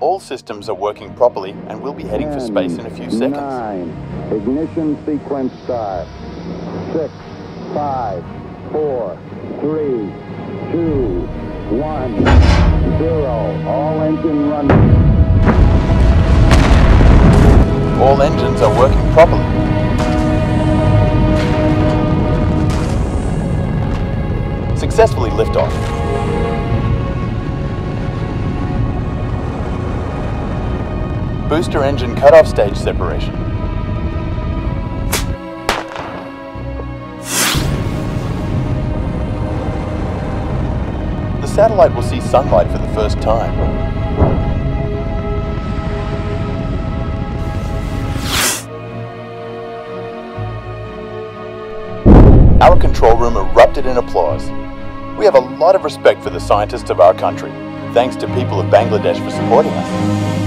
All systems are working properly and we'll be heading for space in a few seconds. Nine. Ignition sequence start. Six, five, four, three, two, one, zero. All engine running. All engines are working properly. Successfully liftoff. Booster engine cutoff stage separation. The satellite will see sunlight for the first time. Our control room erupted in applause. We have a lot of respect for the scientists of our country. Thanks to people of Bangladesh for supporting us.